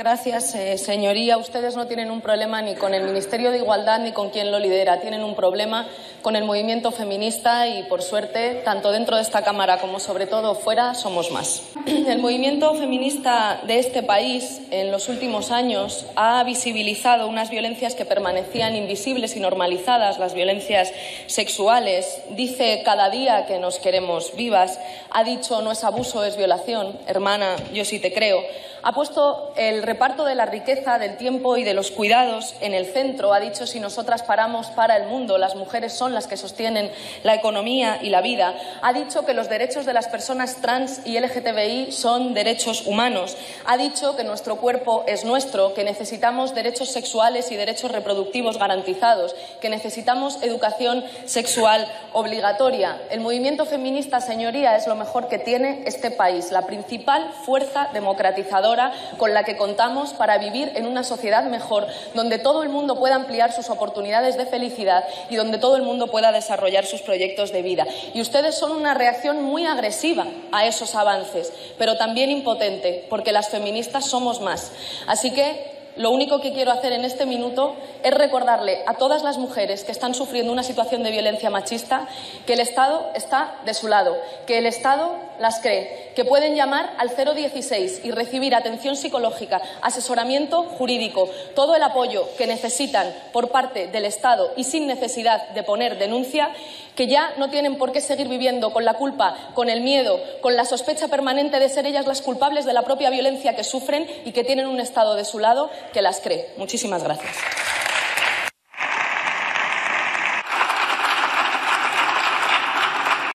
Gracias, eh, señoría. Ustedes no tienen un problema ni con el Ministerio de Igualdad ni con quien lo lidera. Tienen un problema con el movimiento feminista y, por suerte, tanto dentro de esta Cámara como, sobre todo, fuera, somos más. El movimiento feminista de este país, en los últimos años, ha visibilizado unas violencias que permanecían invisibles y normalizadas, las violencias sexuales. Dice cada día que nos queremos vivas. Ha dicho no es abuso, es violación. Hermana, yo sí te creo. Ha puesto el reparto de la riqueza, del tiempo y de los cuidados en el centro. Ha dicho si nosotras paramos para el mundo, las mujeres son las que sostienen la economía y la vida. Ha dicho que los derechos de las personas trans y LGTBI son derechos humanos. Ha dicho que nuestro cuerpo es nuestro, que necesitamos derechos sexuales y derechos reproductivos garantizados, que necesitamos educación sexual obligatoria. El movimiento feminista, señoría, es lo mejor que tiene este país, la principal fuerza democratizadora con la que contamos para vivir en una sociedad mejor, donde todo el mundo pueda ampliar sus oportunidades de felicidad y donde todo el mundo pueda desarrollar sus proyectos de vida. Y ustedes son una reacción muy agresiva a esos avances, pero también impotente, porque las feministas somos más. Así que lo único que quiero hacer en este minuto es recordarle a todas las mujeres que están sufriendo una situación de violencia machista que el Estado está de su lado, que el Estado las cree, que pueden llamar al 016 y recibir atención psicológica, asesoramiento jurídico, todo el apoyo que necesitan por parte del Estado y sin necesidad de poner denuncia, que ya no tienen por qué seguir viviendo con la culpa, con el miedo, con la sospecha permanente de ser ellas las culpables de la propia violencia que sufren y que tienen un Estado de su lado que las cree. Muchísimas gracias.